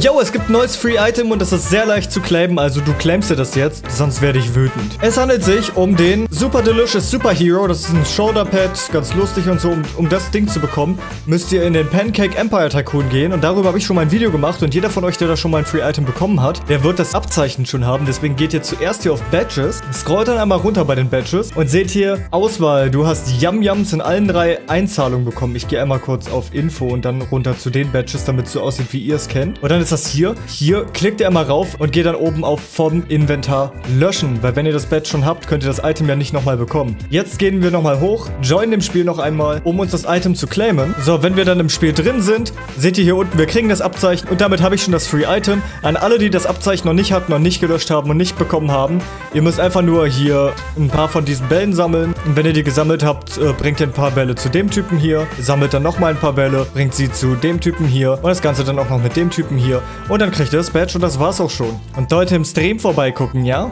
Yo, es gibt ein neues Free Item und es ist sehr leicht zu claimen, also du claimst dir das jetzt, sonst werde ich wütend. Es handelt sich um den Super Delicious Superhero, das ist ein Shoulder Pad, ganz lustig und so. Um, um das Ding zu bekommen, müsst ihr in den Pancake Empire Tycoon gehen und darüber habe ich schon mal ein Video gemacht und jeder von euch, der da schon mal ein Free Item bekommen hat, der wird das Abzeichen schon haben, deswegen geht ihr zuerst hier auf Badges, scrollt dann einmal runter bei den Badges und seht hier Auswahl, du hast Yum Yums in allen drei Einzahlungen bekommen. Ich gehe einmal kurz auf Info und dann runter zu den Badges, damit es so aussieht, wie ihr es kennt. Und dann ist das hier. Hier klickt ihr einmal rauf und geht dann oben auf vom Inventar löschen, weil wenn ihr das Badge schon habt, könnt ihr das Item ja nicht nochmal bekommen. Jetzt gehen wir nochmal hoch, join dem Spiel noch einmal, um uns das Item zu claimen. So, wenn wir dann im Spiel drin sind, seht ihr hier unten, wir kriegen das Abzeichen und damit habe ich schon das Free Item. An alle, die das Abzeichen noch nicht hatten, noch nicht gelöscht haben und nicht bekommen haben, ihr müsst einfach nur hier ein paar von diesen Bällen sammeln. Und wenn ihr die gesammelt habt, äh, bringt ihr ein paar Bälle zu dem Typen hier, sammelt dann nochmal ein paar Bälle, bringt sie zu dem Typen hier und das Ganze dann auch noch mit dem Typen Und dann kriegt ihr das Badge und das war's auch schon. Und Leute im Stream vorbeigucken, ja?